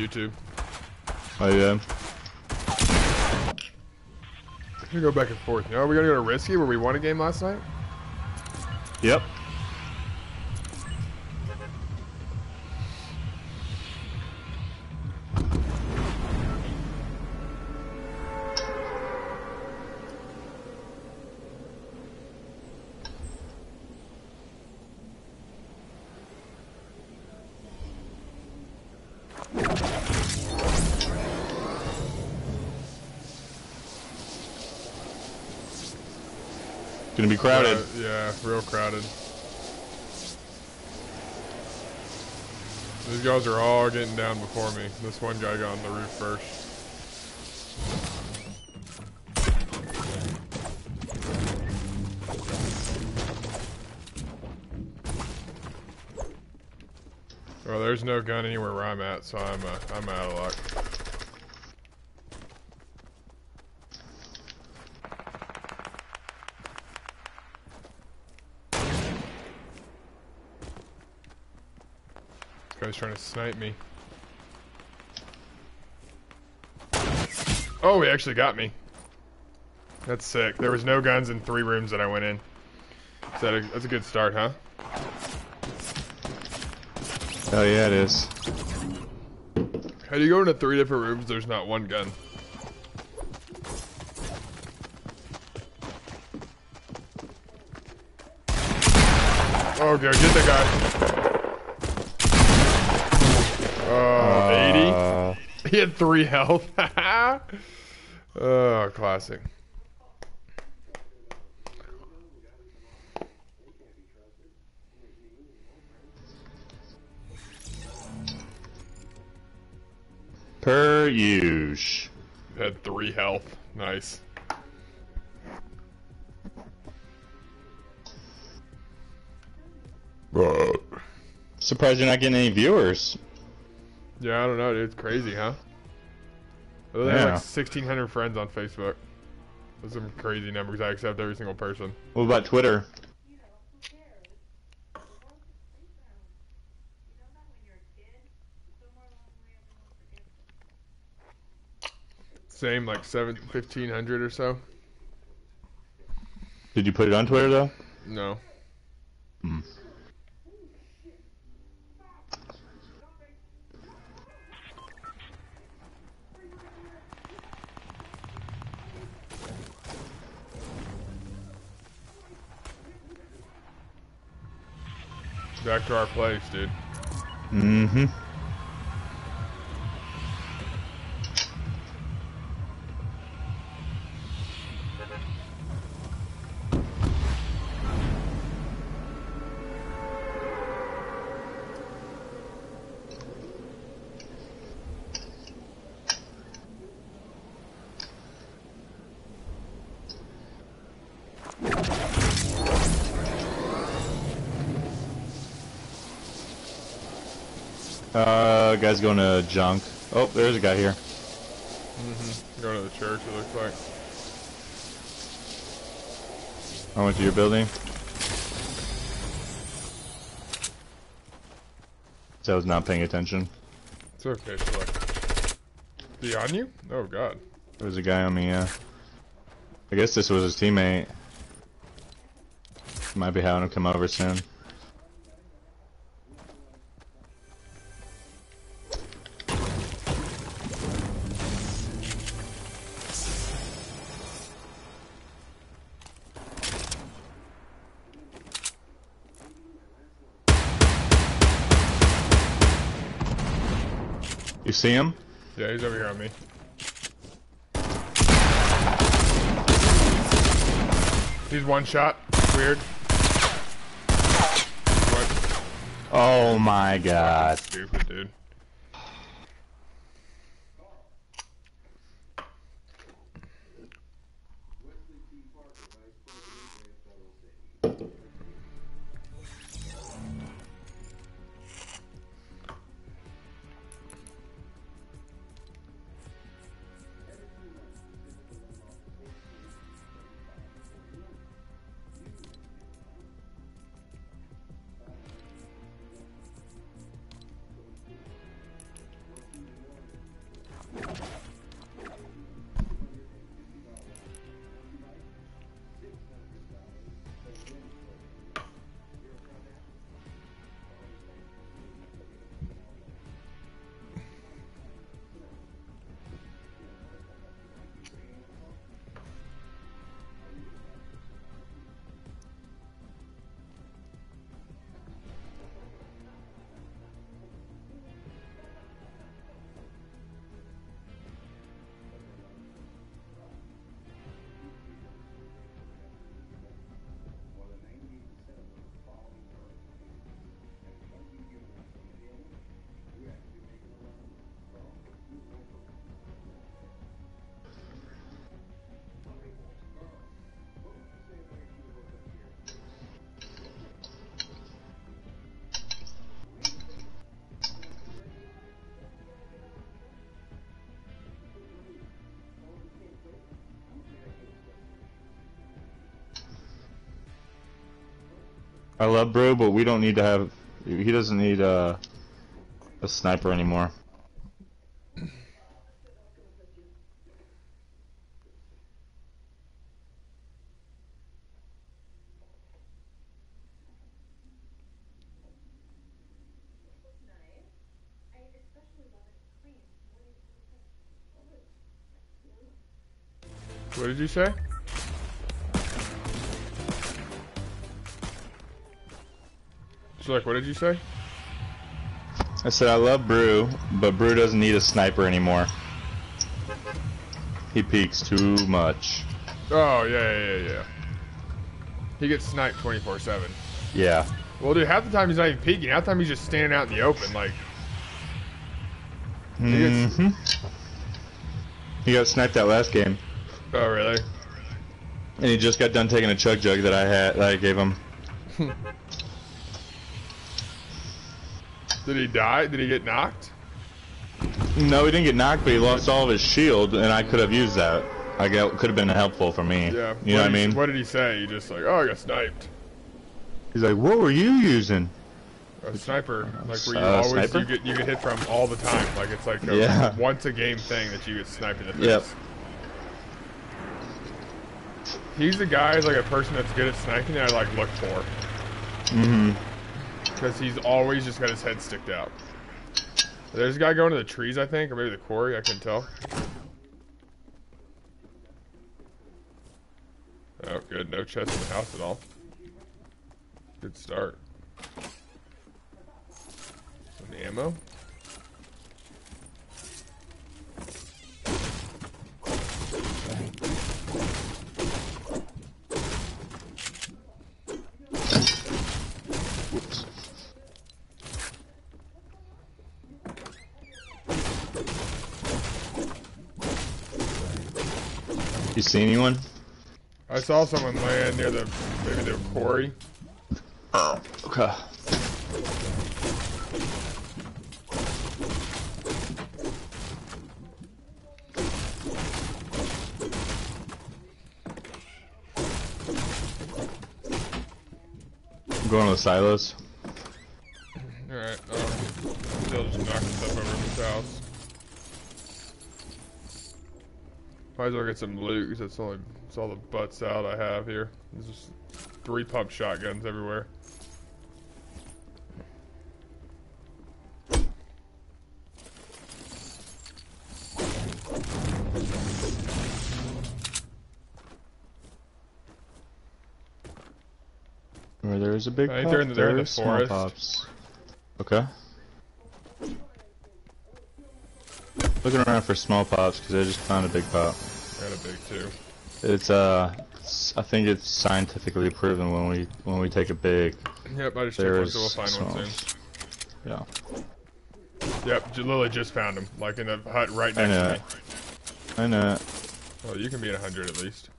YouTube. Um, oh yeah. We go back and forth. You know, are we gonna go to risky where we won a game last night? Yep. Crowded. Yeah, real crowded. These guys are all getting down before me. This one guy got on the roof first. Well, there's no gun anywhere where I'm at, so I'm uh, I'm out of luck. Trying to snipe me. Oh, he actually got me. That's sick. There was no guns in three rooms that I went in. That a, that's a good start, huh? Oh yeah, it is. How do you go into three different rooms? There's not one gun. Oh, go get the guy. Uh, oh, 80? He had three health. oh, classic. Per use. Had three health. Nice. Surprised you're not getting any viewers. Yeah, I don't know, dude. It's crazy, huh? They have Yeah. like 1,600 friends on Facebook. Those are some crazy numbers. I accept every single person. What about Twitter? Same, like seven, 1,500 or so. Did you put it on Twitter though? No. Hmm. Back to our place, dude. Mm-hmm. Guy's going to junk. Oh, there's a guy here. Mm-hmm. Going to the church, it looks like. I went to your building. So I was not paying attention. It's okay, select. Be on you? Oh, God. There was a guy on me, yeah. I guess this was his teammate. Might be having him come over soon. You see him? Yeah, he's over here on me. He's one shot. Weird. What? Oh my god. Stupid, I love Brew, but we don't need to have. He doesn't need uh, a sniper anymore. What did you say? You say? I said I love Brew, but Brew doesn't need a sniper anymore. He peeks too much. Oh yeah, yeah, yeah, yeah. He gets sniped 24/7. Yeah. Well, dude, half the time he's not even peeking. Half the time he's just standing out in the open, like. He gets- hmm He got sniped that last game, Oh really? and he just got done taking a chug jug that I had that I gave him. Did he die? Did he get knocked? No, he didn't get knocked, but he lost all of his shield, and I could have used that. I got could have been helpful for me. Yeah. You know what I did he- mean? What did he say? He just like, oh, I got sniped. He's like, "What were you using?" A sniper, like where you Uh, always sniper? you get you get hit from all the time. Like it's like a Yeah. once a game thing that you get sniped in the face. Yep. He's the guy, like a person that's good at sniping that I like look for. Mm-hmm. Because he's always just got his head sticked out. There's a guy going to the trees, I think, or maybe the quarry, I couldn't tell. Oh, good. No chest in the house at all. Good start. Some ammo. See anyone? I saw someone land near the maybe the quarry. Oh. Okay. I'm going to the silos. Alright, um, still just knocking stuff over in this house. Might as well get some loot, that's only, that's all the butts out I have here. There's just three pump shotguns everywhere. Where there's a big I pop, they're in the- they're in the forest. pops. Okay. Looking around for small pops because I just found a big pop. I got a big two. It's uh, I think it's scientifically proven when we when we take a big, Yep, I just took one, so we'll find one soon. Yeah, Yep, Lily just found him, like in the hut right next to me. I know. Well, you can be at 100 at least.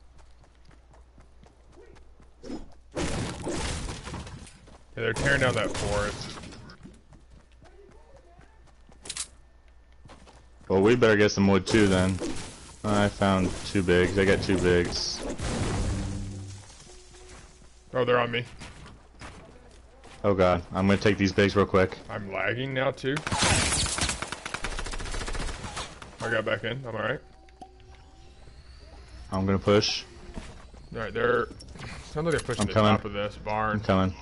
Yeah, they're tearing down that forest. Well, we better get some wood too then. I found two bigs. I got two bigs. Oh, they're on me. Oh god, I'm gonna take these bigs real quick. I'm lagging now too. I got back in. I'm alright. I'm gonna push. Alright, they're. Sounds like they're pushing I'm the coming. top of this barn. I'm coming.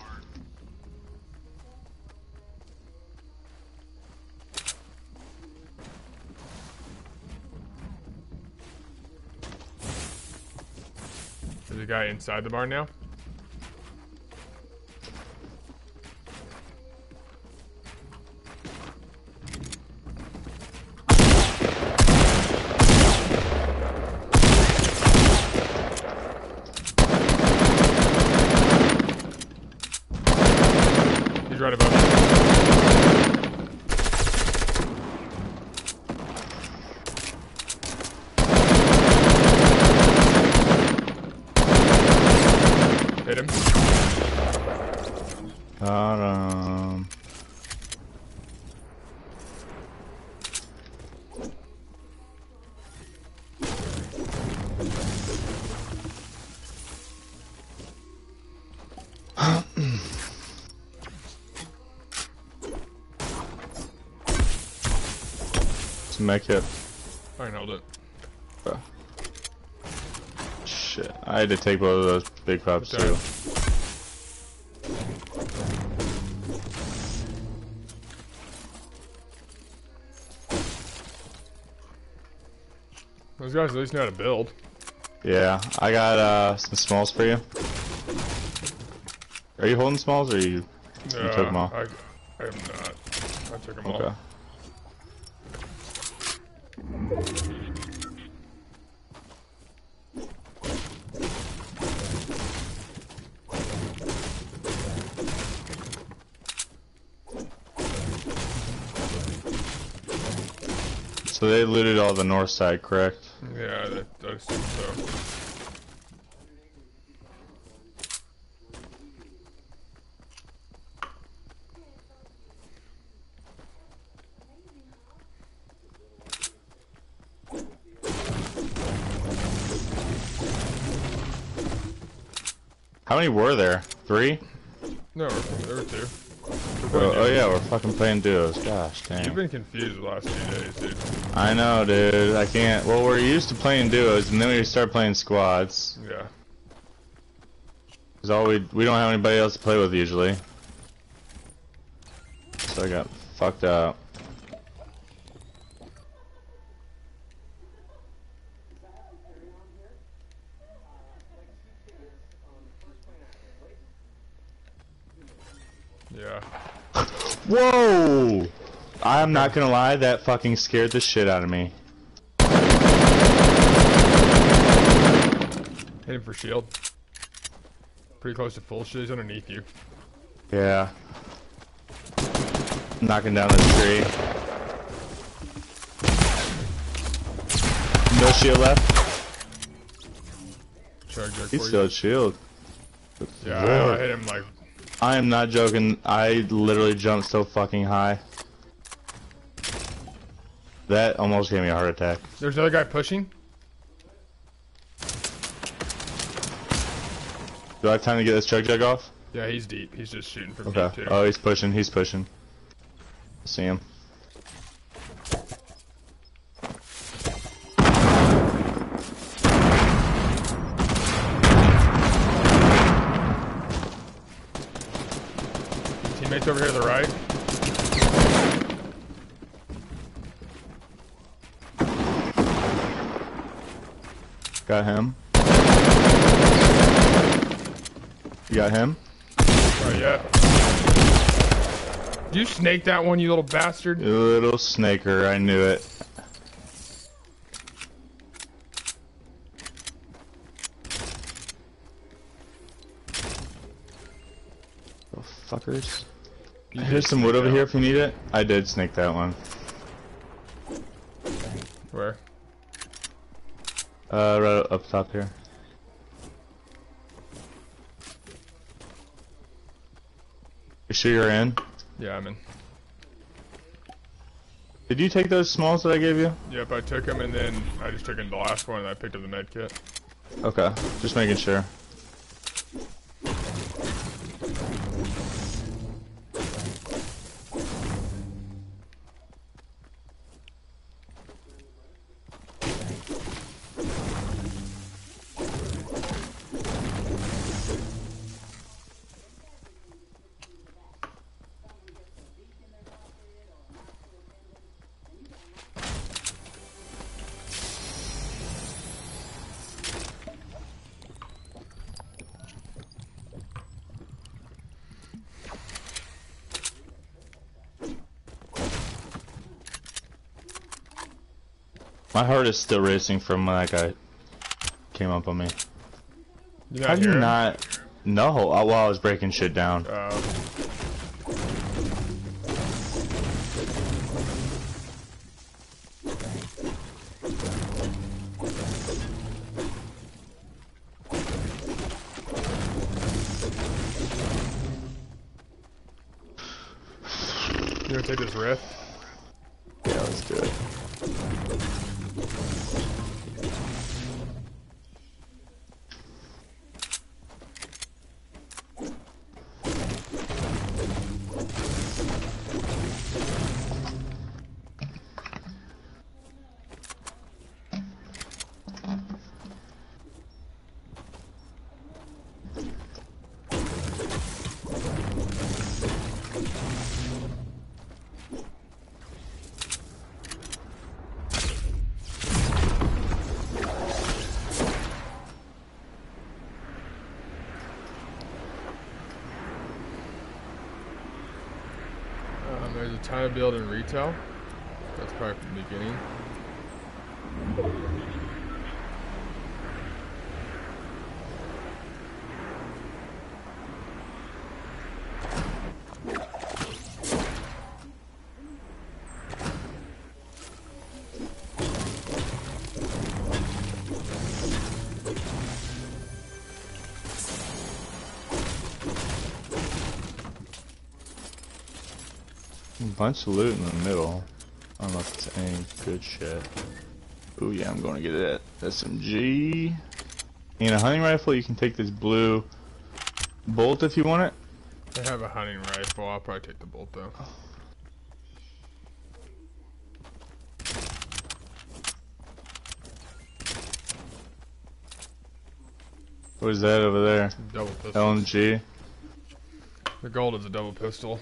Guy inside the barn now. Med kit. I can hold it. Shit, I had to take both of those big pops too. Those guys at least know how to build. Yeah, I got uh, some smalls for you. Are you holding smalls or are you? Uh, took 'em all? I, I am not. I took them Okay. all. So they looted all the north side, correct? Yeah, I assume so. Many were there? Three? No, there were two. Oh, oh yeah, we're fucking playing duos. Gosh dang. You've been confused the last few days, dude. I know, dude. I can't. Well, we're used to playing duos, and then we start playing squads. Yeah. Cause all we we don't have anybody else to play with usually. So I got fucked up. Yeah. Whoa! I'm not gonna lie, that fucking scared the shit out of me. Hit him for shield. Pretty close to full shield. He's underneath you. Yeah. Knocking down the tree. No shield left. Charge there He's still you. shield. Yeah, I, I hit him like I am not joking. I literally jumped so fucking high. That almost gave me a heart attack. There's another guy pushing. Do I have time to get this chug jug off? Yeah, he's deep. He's just shooting from Okay. deep too. Oh, he's pushing. He's pushing. See him. Over here to the right. Got him. You got him? Oh yeah. Did you snake that one, you little bastard? You little snaker. I knew it. Fuckers. You Here's some wood over here if you need it. I did snake that one. Where? Uh, right up top here. You sure you're in? Yeah, I'm in. Did you take those smalls that I gave you? Yep, I took them and then I just took him the last one and I picked up the med kit. Okay, just making sure. My heart is still racing from when that guy came up on me. You How not do you not? No, while I was breaking shit down. Uh, you gonna take this rift? Time to build in retail. That's probably from the beginning. Bunch of loot in the middle. I don't know if it's any good shit. Oh yeah, I'm gonna get it. SMG. In a hunting rifle, you can take this blue bolt if you want it. I have a hunting rifle. I'll probably take the bolt though. What is that over there? Double pistol. LMG. The gold is a double pistol.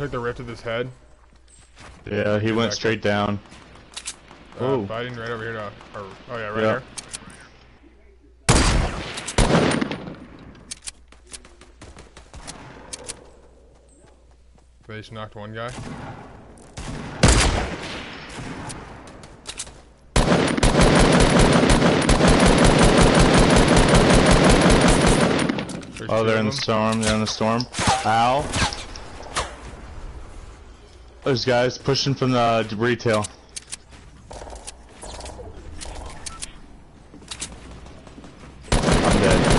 Took the rift to his head. Yeah, he went straight down. Uh, Oh. Fighting right over here. To, or, oh yeah, right Yeah. here. They just knocked one guy. There's Oh, they're of in the storm. They're in the storm. Ow. Those guys pushing from the retail. I'm dead.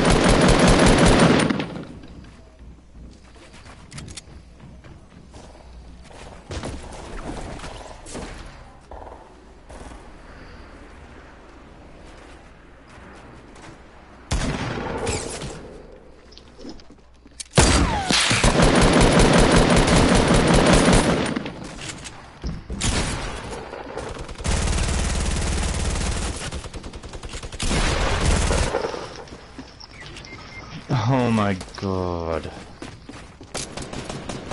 Oh my god.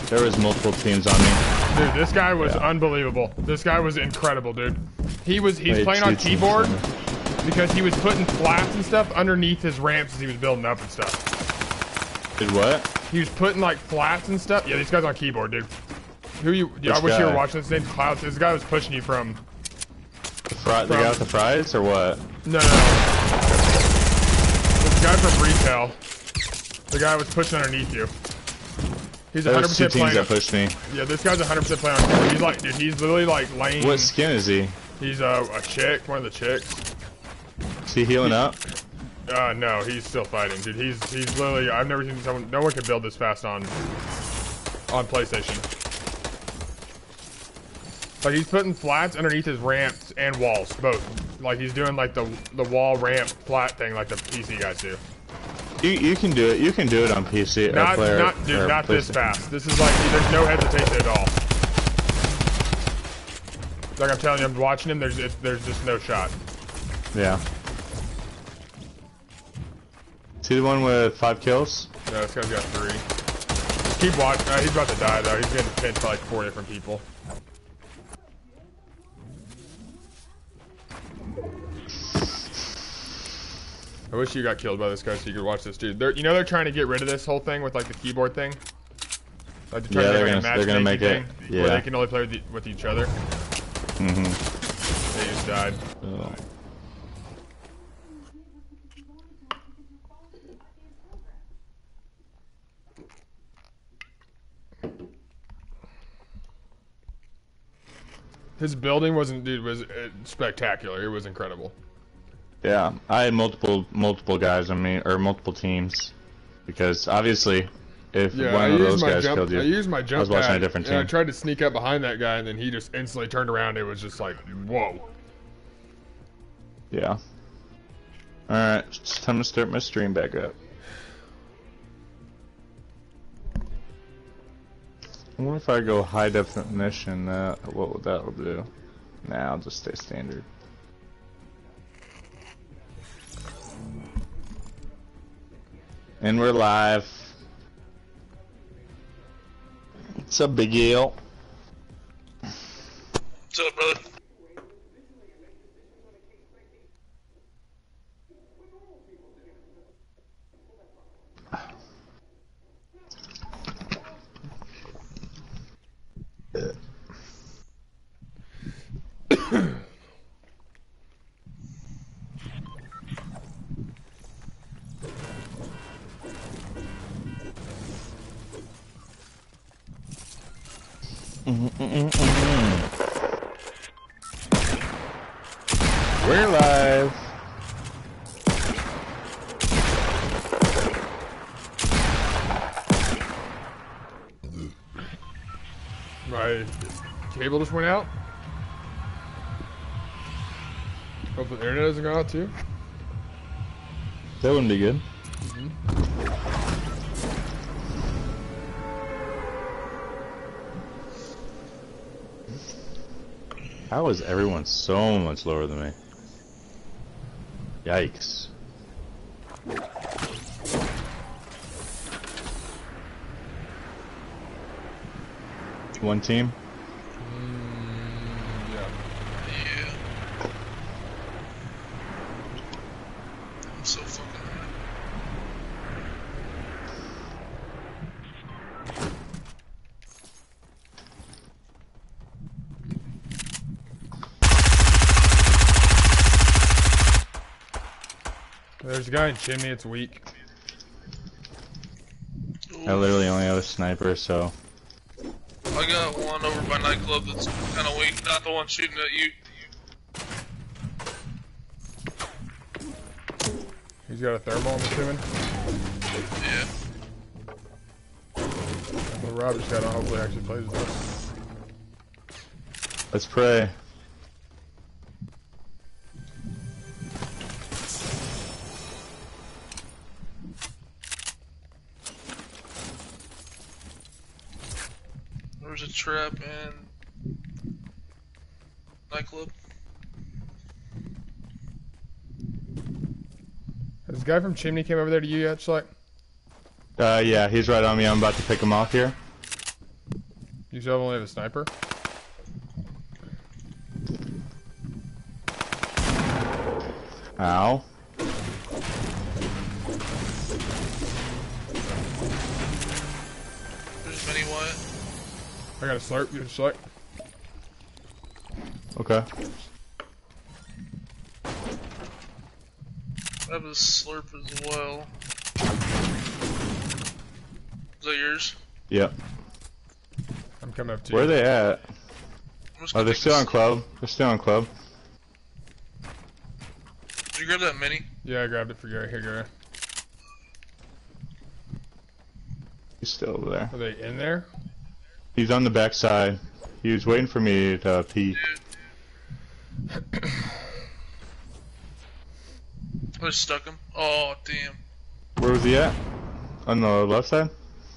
There was multiple teams on me. Dude, this guy was Yeah. unbelievable. This guy was incredible, dude. He was he's Wait, playing on keyboard because he was putting flats and stuff underneath his ramps as he was building up and stuff. Did what? He was putting like flats and stuff. Yeah, these guys on keyboard, dude. Who you? Yeah, I wish you were watching this. Name's Clouds. This guy was pushing you from. The, fri- the guy with the fries or what? No, no, no. This guy from retail. The guy was pushing underneath you. He's There 100 was two percent teams playing. that pushed me. Yeah, this guy's 100 percent playing on. He's like, dude, he's literally like laying. What skin is he? He's a, a chick, one of the chicks. Is he healing up? Uh, no, he's still fighting, dude. He's he's literally. I've never seen someone. No one can build this fast on on PlayStation. Like he's putting flats underneath his ramps and walls, both. Like he's doing like the the wall ramp flat thing, like the PC guys do. You you can do it. You can do it on PC. Not player, not dude, not this fast. This is like there's no hesitation at all. Like I'm telling you, I'm watching him. There's there's just no shot. Yeah. See the one with five kills? No, this guy's got three. Just keep watching. Uh, he's about to die though. He's getting pinched by like four different people. I wish you got killed by this guy so you could watch this dude. They're, you know they're trying to get rid of this whole thing with like the keyboard thing. Like they're Yeah, to they're gonna- a they're gonna make it- thing where yeah. they can only play with, the, with each other. Mm-hmm. They just died. Oh. His building wasn't, dude, was uh, spectacular. It was incredible. Yeah, I had multiple multiple guys on me or multiple teams because obviously, if Yeah, one I of those guys jump. killed you, I used my jump was watching a pad, different and I tried to sneak up behind that guy, and then he just instantly turned around. It was just like, whoa. yeah. All right, it's time to start my stream back up. I wonder if I go high definition, that what would that will do? Nah, I'll just stay standard. And we're live. What's up, Big Eel? What's up, brother? We're live. My cable just went out. Hopefully the internet doesn't go out too. That wouldn't be good. Mm-hmm. How is everyone so much lower than me? Yikes. One team? Mm, yeah. Yeah. I'm so fucking high. There's a guy in chimney. It's weak. I literally only have a sniper, so. I got one over by nightclub that's kind of weak. Not the one shooting at you. He's got a thermal. I'm assuming. Yeah. Well, Rob just got on. Hopefully, actually plays with us. Let's pray. Trap in nightclub. Has the guy from chimney came over there to you yet, Schleck? Uh, yeah, he's right on me. I'm about to pick him off here. You still have only have a sniper. Ow. A slurp. You a Schleck? Okay. I have a slurp as well. Is that yours? Yep. I'm coming up to Where are they at? I'm Oh, they're still this- on club. They're still on club. Did you grab that mini? Yeah, I grabbed it for Gary. Here, Gary. He's still over there. Are they in there? He's on the backside. He was waiting for me to pee. I stuck him. Oh, damn. Where was he at? On the left side?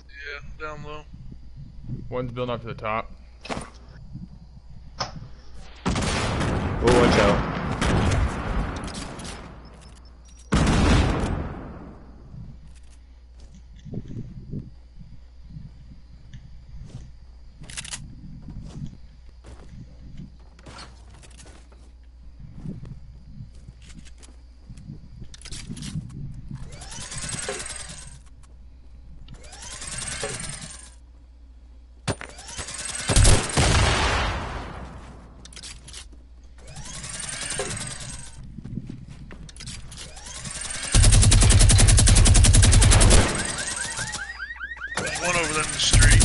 Yeah, down low. One's building up to the top. Oh, watch out. There's one over there in the street.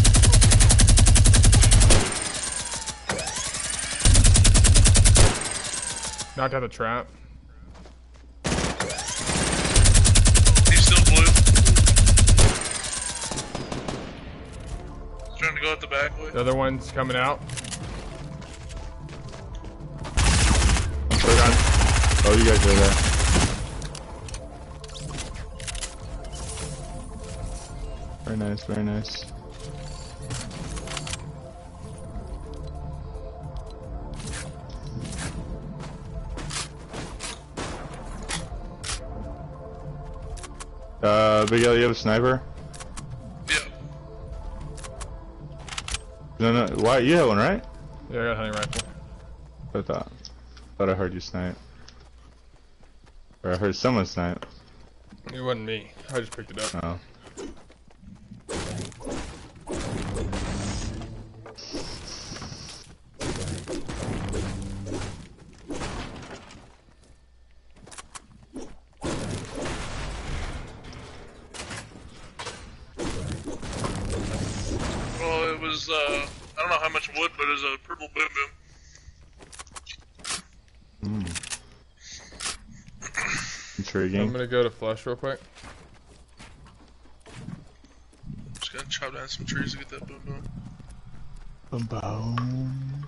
Knocked out the trap. He's still blue. He's trying to go out the back way. The other one's coming out. We're. Oh, you guys are there. Very nice, very nice. Uh, you have a sniper? Yeah. No, no. Why? You have one, right? Yeah, I got a hunting rifle. I thought. Thought I heard you snipe. Or I heard someone snipe. It wasn't me. I just picked it up. Oh. Boom. Mm. I'm gonna go to flush real quick. Just gotta chop down some trees to get that boom boom. Boom, boom.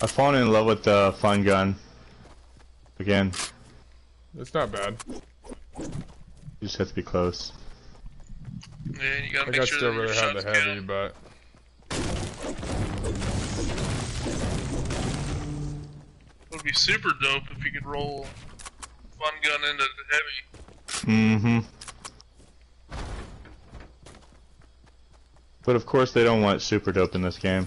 I've fallen in love with the fun gun. Again, It's not bad. You just have to be close. Yeah, you gotta I make got sure still that really have the heavy, count. but It would be super dope if you could roll fun gun into the heavy. Mm-hmm. But of course they don't want super dope in this game.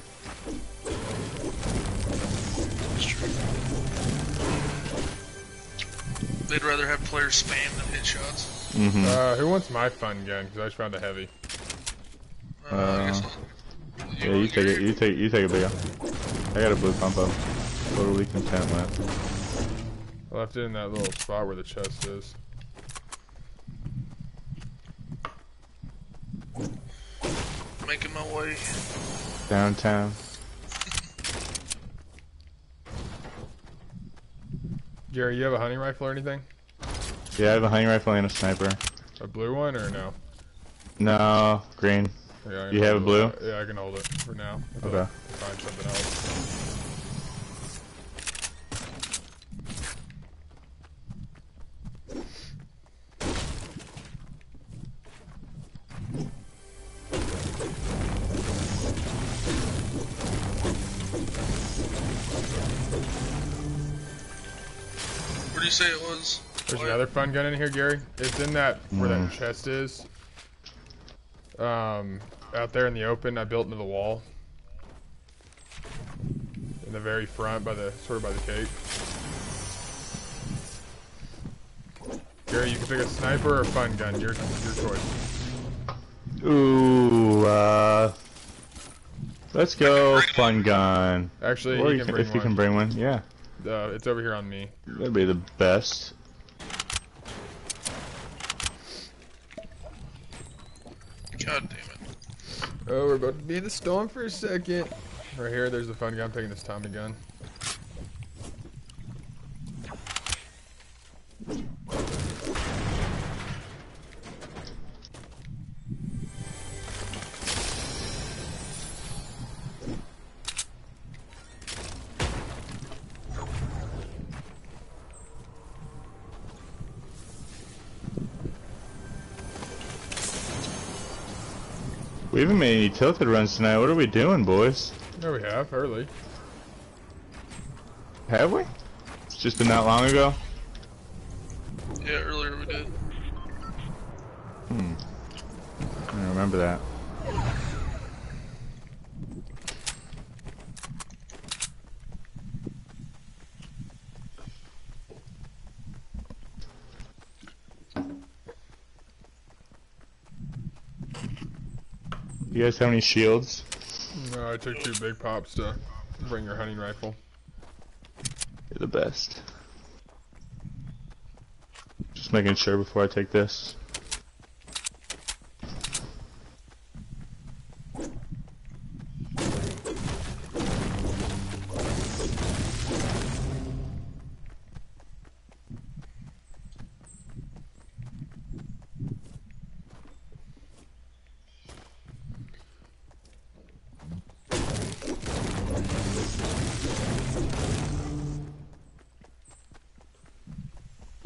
They'd rather have players spam than hit shots. Mm-hmm. uh, who wants my fun gun? Because I just found a heavy. Uh, Uh, I'll- yeah, you take it. You take. You take it, big. I got a blue pump up. Totally content with. I left it in that little spot where the chest is. Making my way. Downtown. Jerry, you have a hunting rifle or anything? Yeah, I have a hunting rifle and a sniper. A blue one or no? No, green. Yeah, You have a blue? it. Yeah, I can hold it for now. Okay. Find something else. Where do you say it was? There's another fun gun in here, Gary. It's in that where Mm. that chest is. Um, out there in the open, I built into the wall. In the very front, by the sort of by the cake. Gary, you can pick a sniper or a fun gun. Your your choice. Ooh, uh, let's go fun gun. Actually, you can if you can bring one, yeah, Uh, it's over here on me. that'd be the best. God damn it. Oh, we're about to be in the storm for a second. Right here, there's the fun gun. I'm taking this Tommy gun. We haven't made any tilted runs tonight. What are we doing, boys? There we have, early. Have we? It's just been that long ago. Yeah, earlier we did. Hmm. I remember that. You guys have any shields? No, I took two big pops to bring your hunting rifle. You're the best. Just making sure before I take this.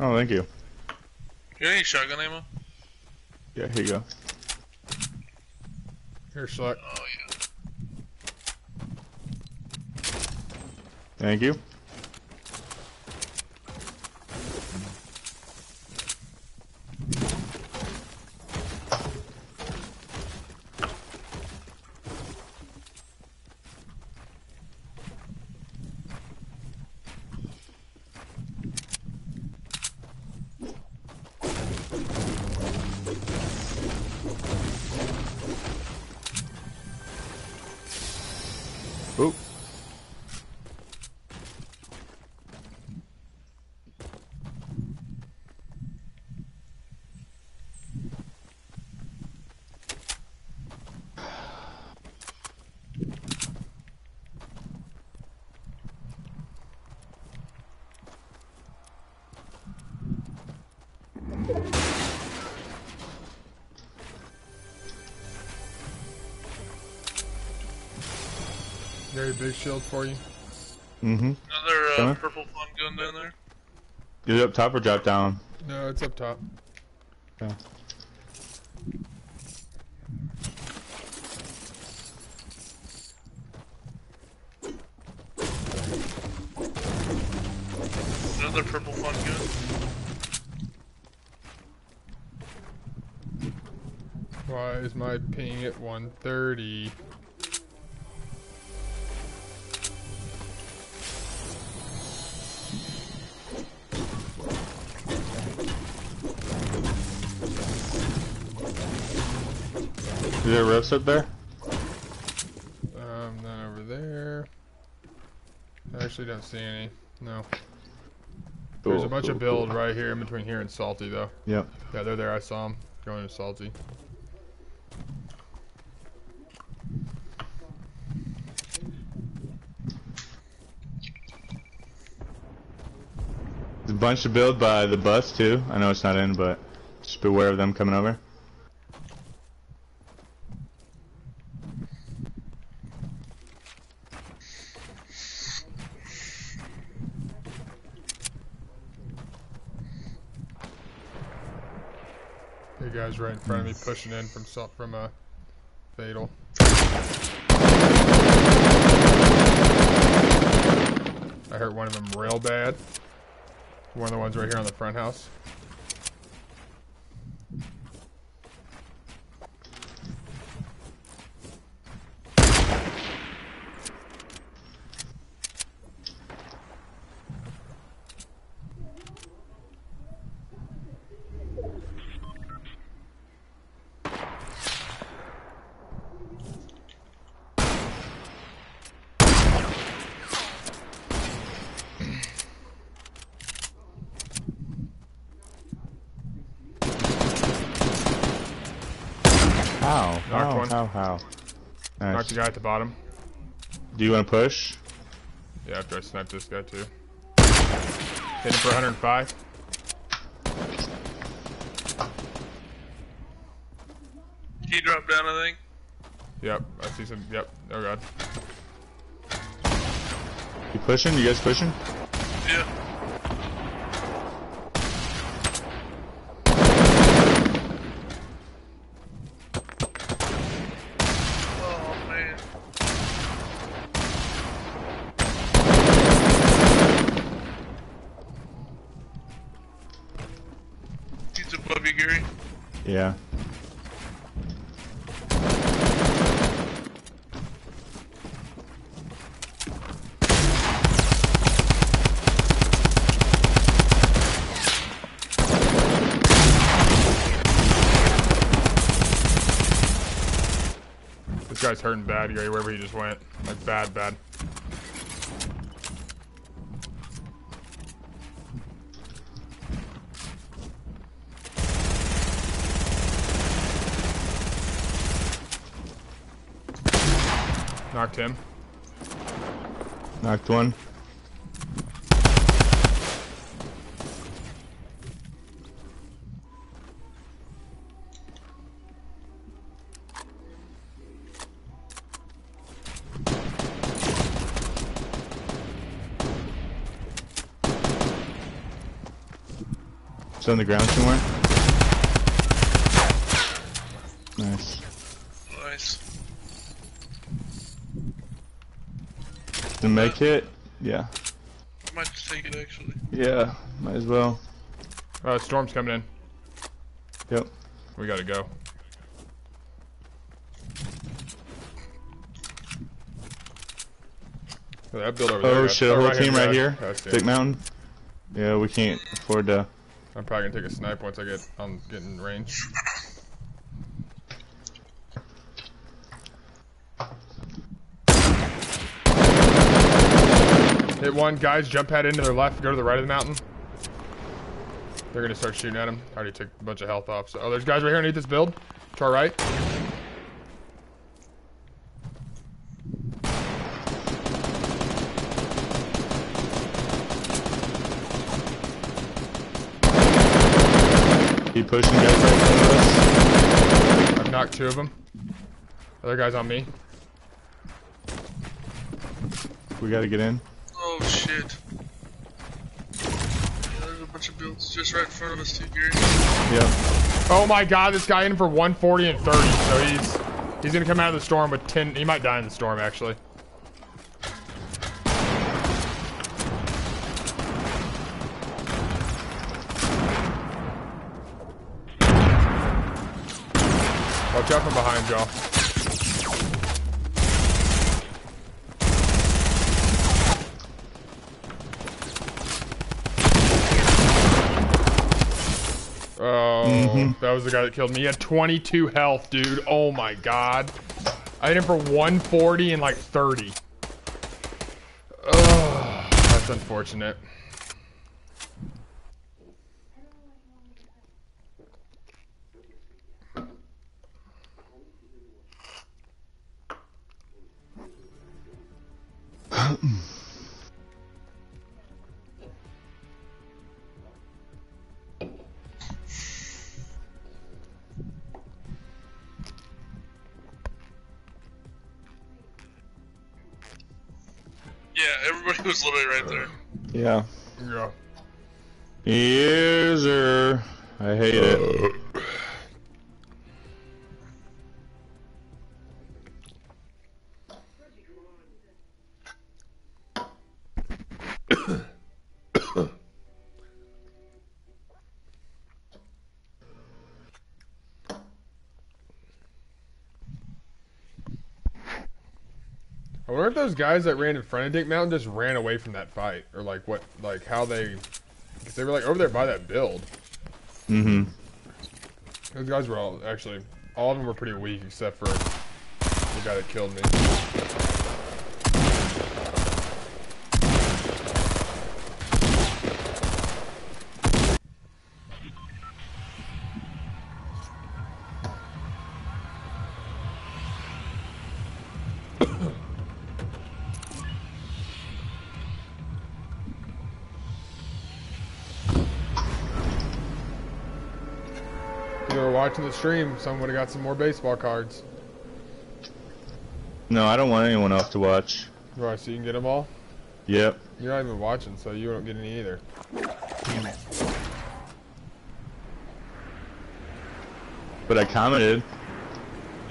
Oh, thank you. You got any shotgun ammo? Yeah, here you go. Here, Slack. Oh, yeah. Thank you. Big shield for you. Mm-hmm. Another uh, Coming? purple fun gun down there. Is it up top or drop down? No, it's up top. Okay. Another purple fun gun. Why is my ping at 130? Is there rifts up there? Um, none over there. I actually don't see any. No. There's a bunch cool, of build cool. right here in between here and Salty, though. Yep. Yeah, they're there. I saw them going to Salty. There's a bunch of build by the bus too. I know it's not in, but just beware of them coming over. Right in front of me, pushing in from from uh, Fatal. I hurt one of them real bad. One of the ones right here on the front house. How? Knocked How? one. How? How? Nice. Knocked the guy at the bottom. Do you want to push? Yeah, after I sniped this guy too. Hit him for 105. He dropped down, I think. Yep, I see some. Yep. Oh god. You pushing? You guys pushing? Yeah. Oh man. He's above you, Gary. Yeah. Hurting bad, Gary, wherever he just went. Like bad, bad. Knocked him. Knocked one. It's on the ground somewhere. Nice. Nice. The med kit. Yeah. I might just take it actually. Yeah, might as well. Uh, storm's coming in. Yep. We gotta go. Oh, that build over there. Oh got- shit, a whole right team right here. I Big. Mountain. Yeah, we can't afford to. I'm probably gonna take a snipe once I get um, on getting range. Hit one, guys, jump pad into their left, go to the right of the mountain. They're gonna start shooting at him. I already took a bunch of health off. So, oh, there's guys right here underneath this build. To our right. Pushing guys right in front of us. I've knocked two of them. Other guys on me. We gotta get in. Oh shit. Yeah, there's a bunch of builds just right in front of us too, Gary. Yep. Oh my god, this guy in for 140 and 30, so he's he's gonna come out of the storm with 10 he might die in the storm actually. Out from behind y'all. Oh, mm-hmm. that was the guy that killed me. He had 22 health, dude. Oh my god. I hit him for 140 and like 30. Oh, that's unfortunate. Yeah, everybody was literally right there. Yeah. Yeah. User. I hate it. Uh, I wonder if those guys that ran in front of Dick Mountain just ran away from that fight, or like what, like how they, because they were like over there by that build. Mm-hmm. Those guys were all actually, all of them were pretty weak except for the guy that killed me. Watching the stream, someone would have got some more baseball cards. No, I don't want anyone else to watch. Right, so you can get them all. Yep. You're not even watching, so you don't get any either. Damn it. But I commented.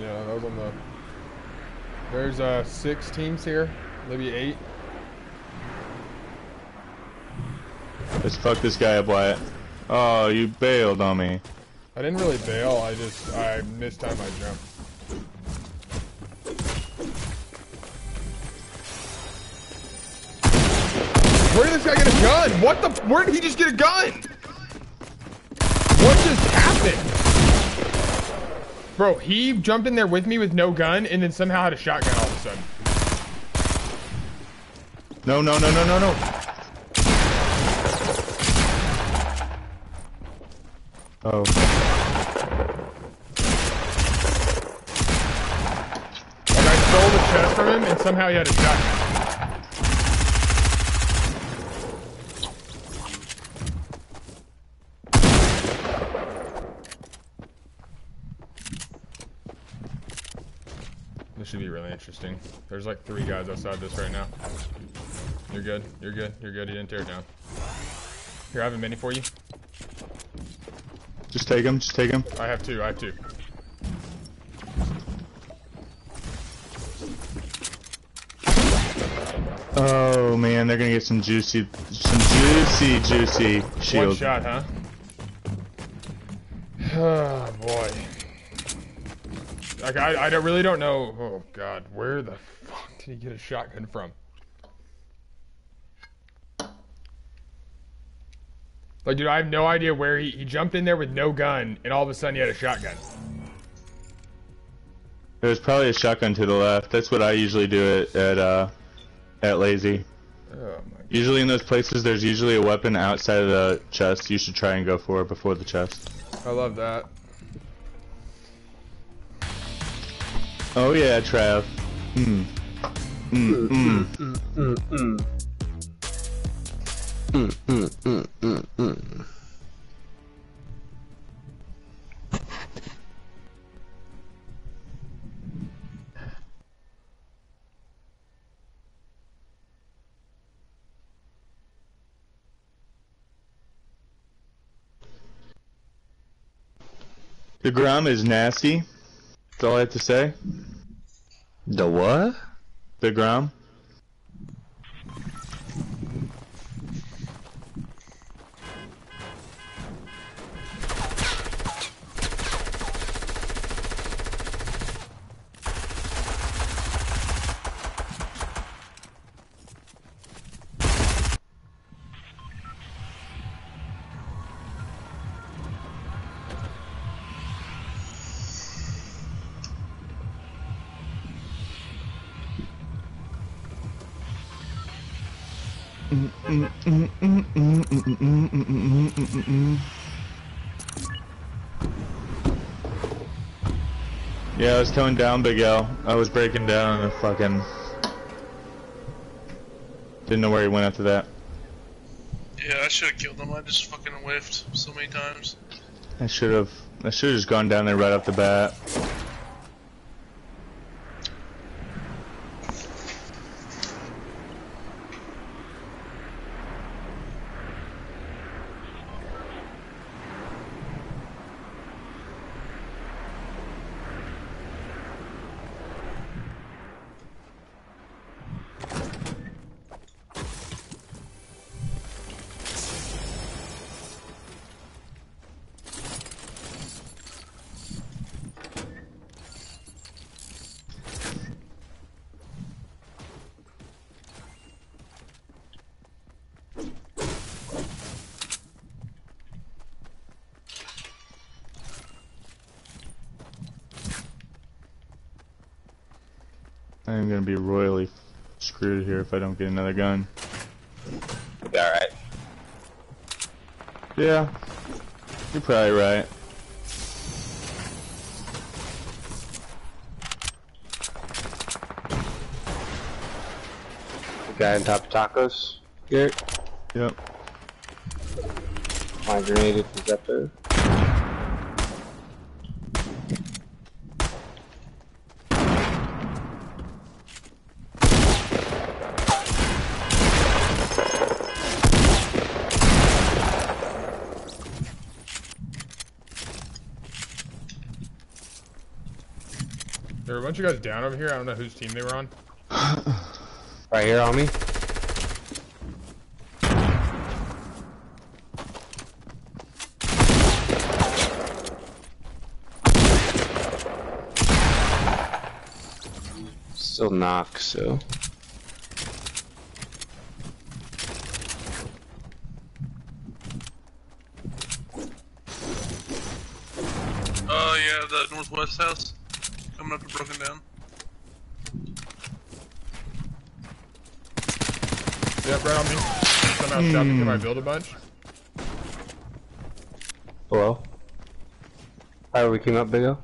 Yeah, that was on the. There's uh six teams here, maybe eight. Let's fuck this guy up, Wyatt. Oh, you bailed on me. I didn't really bail. I just I missed time I jumped. Where did this guy get a gun? What the? Where did he just get a gun? What just happened? Bro, he jumped in there with me with no gun, and then somehow had a shotgun all of a sudden. No, no, no, no, no, no. Oh. Like I stole the chest from him, and somehow he had a shotgun. This should be really interesting. There's like three guys outside this right now. You're good. You're good. You're good. You didn't tear it down. Here, I have a mini for you. Just take him. Just take him. I have two. I have two. Oh man, they're gonna get some juicy, some juicy, juicy One shield. shot, huh? Oh boy. Like I, I don't really don't know. Oh god, where the fuck did he get a shotgun from? Like, dude, I have no idea where he, he jumped in there with no gun, and all of a sudden he had a shotgun. There's probably a shotgun to the left. That's what I usually do at at uh at lazy. Oh my. Usually in those places, there's usually a weapon outside of the chest. You should try and go for it before the chest. I love that. Oh yeah, Trav. Hmm. Mm, mm. The Grum is nasty. That's all I have to say. The what? The Grum. Yeah, I was coming down, Big L. I was breaking down and fucking didn't know where he went after that. Yeah, I should have killed him. I just fucking whiffed so many times. I should have. I should have just gone down there right off the bat. Be royally screwed here if I don't get another gun. Alright. Yeah, you're probably right. The Guy on top of tacos. Garrett. Yep. My grenade is up there. Bunch of guys down over here. I don't know whose team they were on. Right here on me. Still knock, so. Oh yeah, the northwest house coming up and broken down. Yep, right on me. Somehow stopped me. Can I build a bunch? Hello? How we came up, Big O?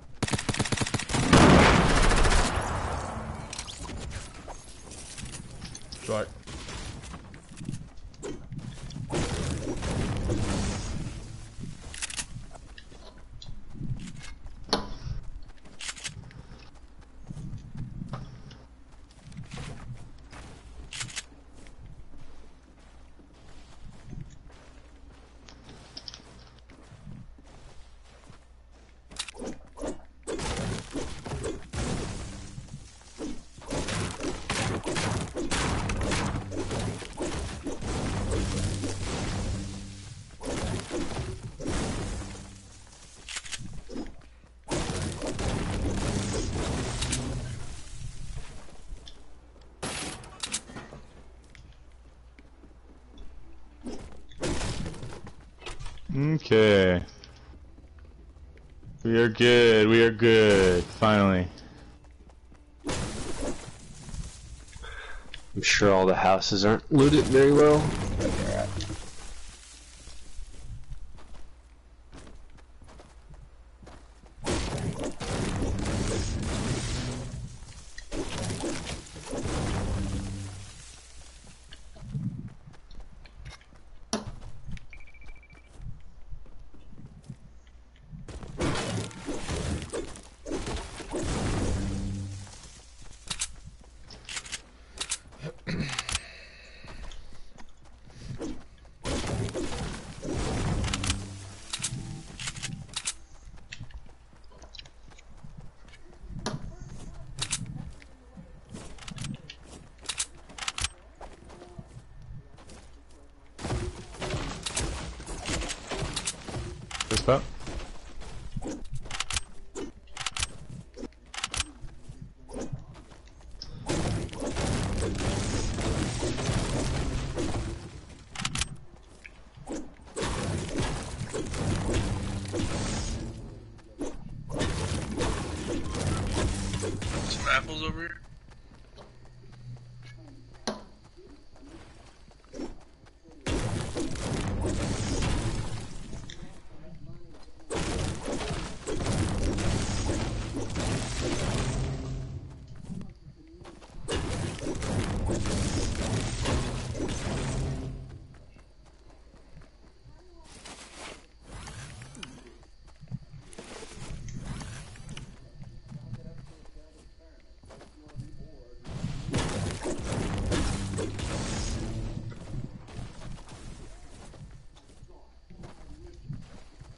Okay. We are good. We are good. Finally. I'm sure all the houses aren't looted very well.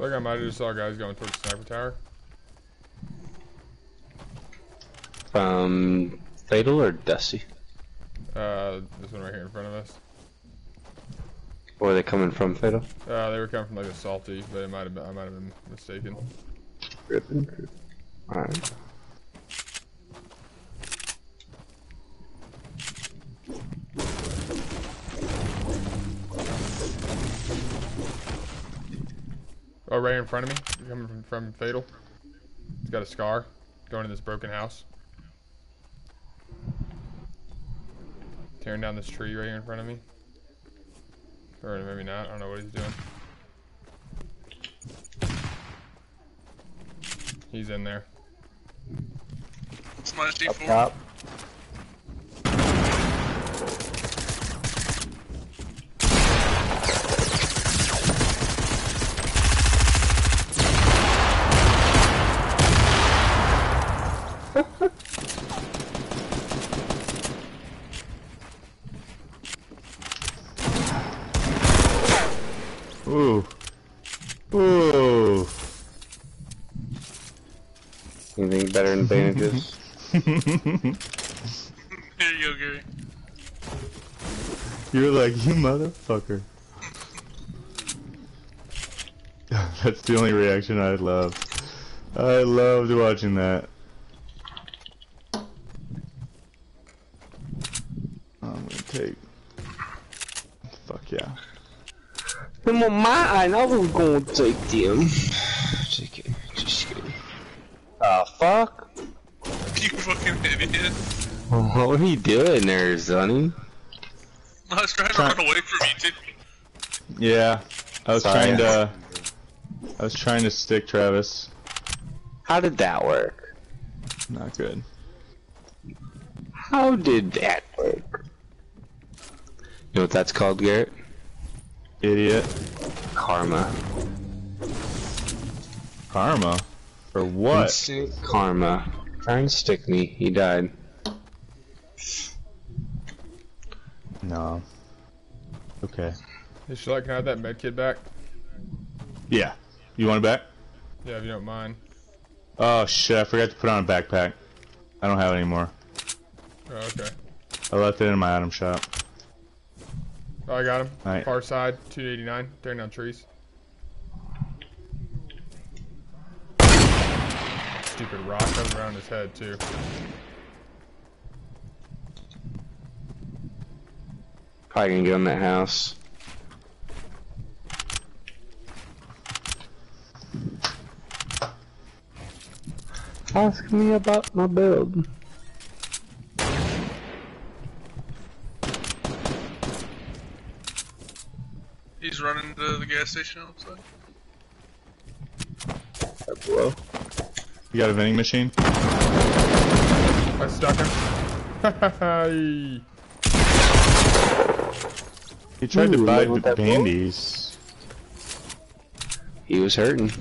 Look, I might have just saw guys going towards the sniper tower. Um, Fatal or Dusty? Uh, this one right here in front of us. Or are they coming from Fatal? Uh, they were coming from like a salty, but it might have been, I might have been mistaken. Ripping. Alright. Oh, right in front of me. Coming from, from Fatal. He's got a scar. Going to this broken house. Tearing down this tree right here in front of me. Or maybe not. I don't know what he's doing. He's in there. Smudge D4. Ooh. Ooh. Anything better than bandages? Here you go, Gary. You're like, you motherfucker. That's the only reaction I love. I loved watching that. I'm gonna take. Fuck yeah. Them on mine, I was gonna take them. Just kidding, just kidding. Ah, fuck. You fucking idiot. What are you doing there, Sonny? I was trying to Try- run away from you, too. Yeah, I was Sorry. trying to. I was trying to stick Travis. How did that work? Not good. How did that work? You know what that's called, Garrett? Idiot. Karma. Karma. For what? Instant karma. Trying to stick me, he died. No. Okay. Hey, Shalek, can I have that med kit back? Yeah. You want it back? Yeah, if you don't mind. Oh shit! I forgot to put on a backpack. I don't have it anymore. Oh, okay. I left it in my item shop. Oh, I got him. Right. Far side, 289, tearing down trees. Stupid rock that around his head, too. Probably gonna get in that house. Ask me about my build. He's running to the gas station outside. Right below. You got a vending machine? I stuck him. He tried to Ooh, buy look at that bandies. He was hurting.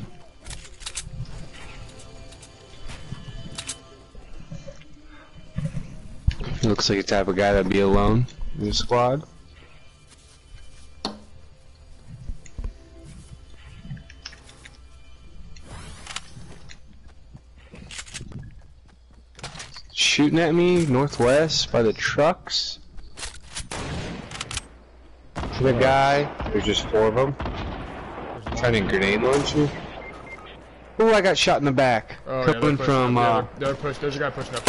Looks like the type of guy that'd be alone in the squad. Shooting at me northwest by the trucks. The guy, there's just four of them. Trying to grenade launch you. Ooh, I got shot in the back. Oh, yeah, Coming pushing from, up. uh, Yeah, they're, they're push. There's a guy pushing up.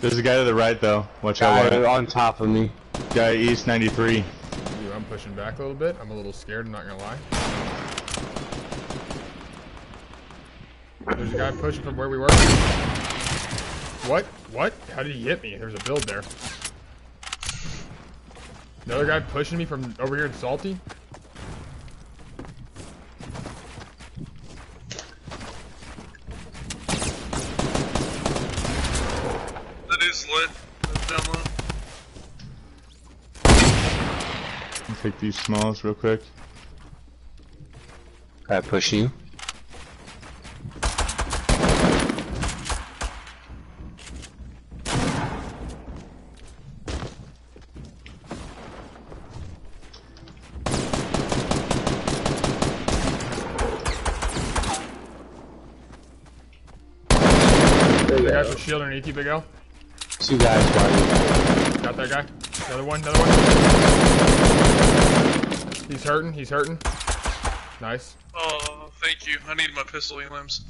There's a guy to the right though. Watch guy out. Wyatt. on top of me. Guy east 93. Ooh, I'm pushing back a little bit. I'm a little scared. I'm not gonna lie. There's a guy pushing from where we were. What? What? How did he hit me? There's a build there. Another guy pushing me from over here in Salty. That is lit. That's down low. I'll take these smalls real quick. I push you. Underneath you, Big L. Two guys fighting. Got that guy. Another one. Another one. He's hurting. He's hurting. Nice. Oh, thank you. I need my pistol limbs.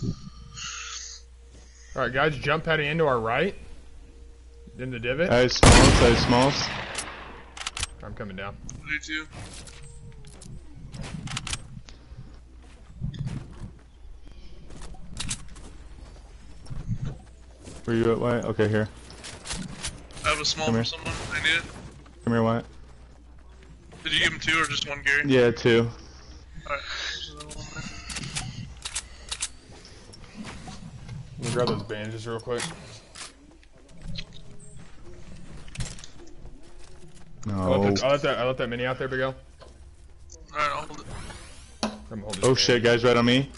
All right, guys, jump heading into our right. In the divot. Guy smalls, guy smalls. I'm coming down. I do too. Where you at, Wyatt? Okay, here. I have a small Come for here. someone. I need it. Come here, Wyatt. Did you give him two or just one, Gary? Yeah, two. Alright. there's another one there. Let me grab those bandages real quick. I No. that, I, let that, I let that mini out there, Big L. Alright, I'll hold it. I'm Oh shit, guys, right on me.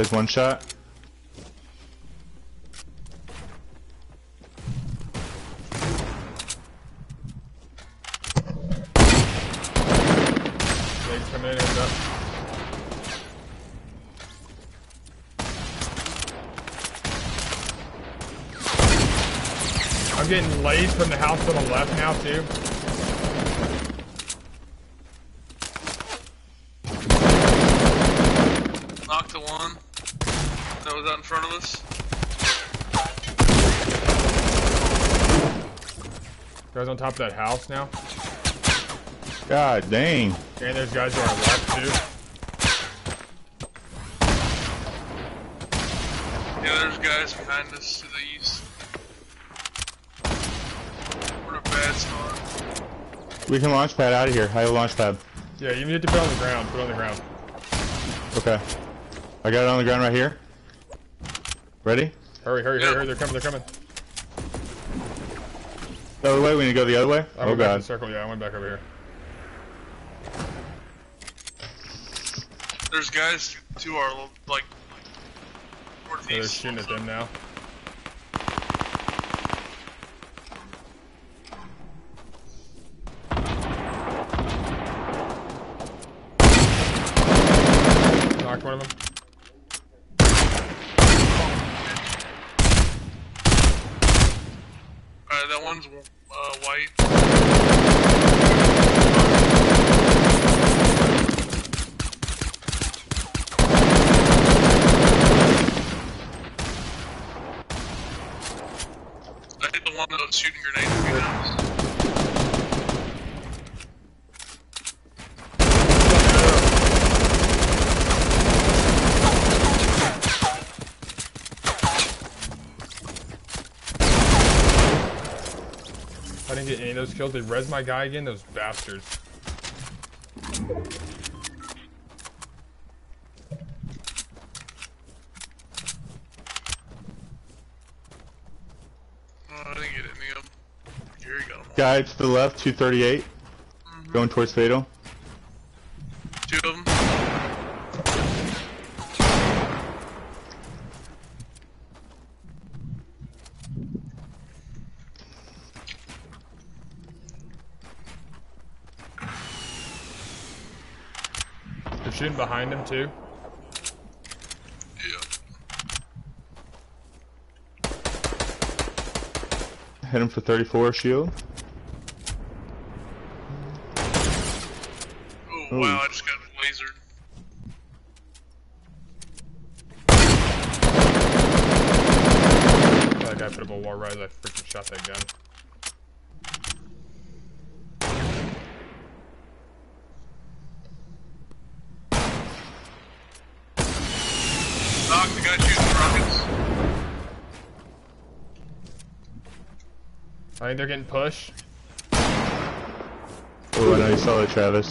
Guys, one shot. I'm getting laid from the house on the left now, too. Knocked the one. That was out in front of us. Guys on top of that house now. God dang. And there's guys to our left, too. Yeah, there's guys behind us to the east. We're a bad spot. We can launch pad out of here. I have a launch pad. Yeah, you need to put it on the ground. Put it on the ground. Okay. I got it on the ground right here. Ready? Hurry, hurry, hurry, hurry. They're coming, they're coming. The other way? We need to go the other way? I Oh went back in god. circle. Yeah, I went back over here. There's guys to our, like, So they're shooting at them now. Knocked one of them. Alright, that one's uh, white. I hit the one that was shooting grenades at me now. Those. They res my guy again. Those bastards. Oh, I didn't get any of them. Gary got them. Guy to the left, 238. Going towards Fatal. Two of them. They're behind him too. Yeah. Hit him for 34 shield. Oh, Ooh. wow, I just got lasered. That guy put up a wall rise. I freaking shot that gun. Knock the guy shooting rockets. I think they're getting pushed. Oh, I know you saw that, Travis.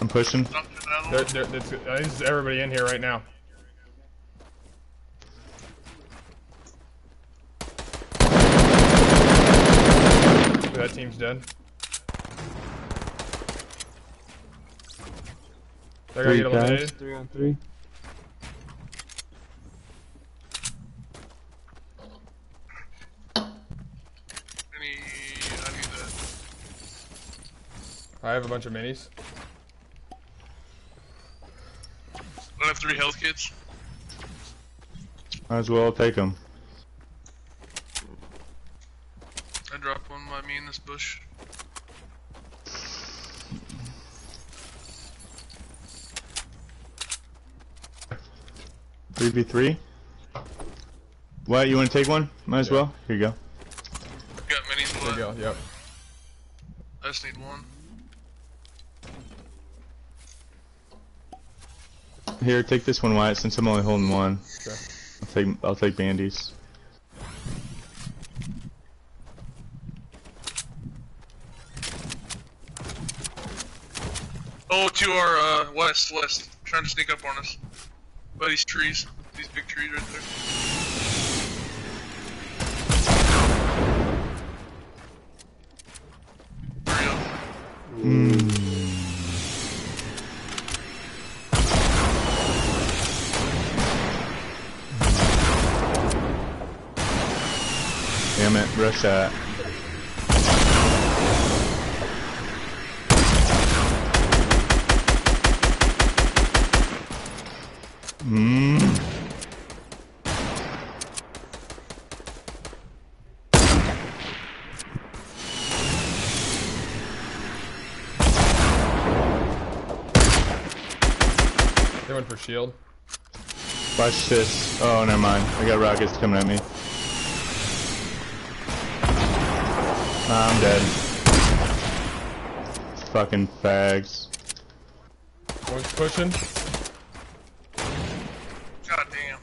I'm pushing. Knocked another They're, they're, it's, I think this is everybody in here right now. That team's dead. They're gonna Three get guys, eliminated. three on three. Any, I need that. I have a bunch of minis. I have three health kits. Might as well take them. I dropped one by me in this bush. Three v three. What? You want to take one? Might as Yeah. well. Here you go. Got minis There you go. Yep. I just need one. Here, take this one, Wyatt. Since I'm only holding one, Okay. I'll take I'll take bandies. Oh, to our uh, west, west, trying to sneak up on us. By these trees, these big trees right there. Rush. Mmm. They went for shield. Watch this. Oh, never mind. I got rockets coming at me. Nah, I'm dead. Fucking fags. One's pushing. God damn.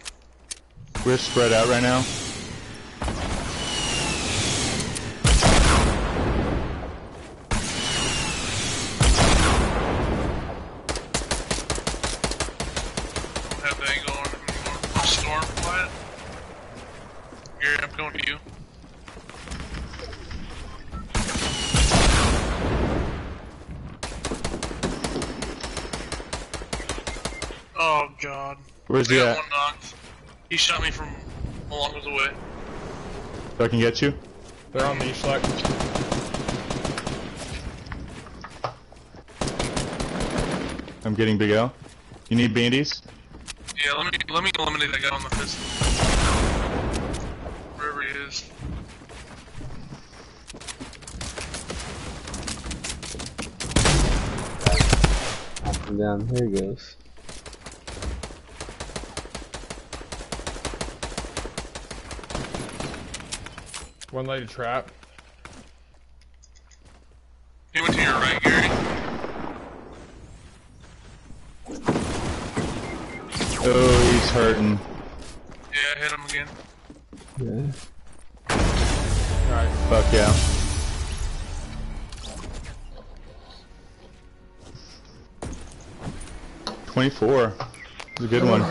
We're spread out right now. Where's he at? one knocked. He shot me from a long ways away. So I can get you? They're on me, Schleck. I'm getting Big L. You need bandies? Yeah, let me let me eliminate that guy on the pistol. Wherever he is. Up and down. Here he goes. One a trap. He went to your right, Gary. Oh, he's hurting. Yeah, I hit him again. Yeah. Alright. Fuck yeah. Twenty-four. It's a good one.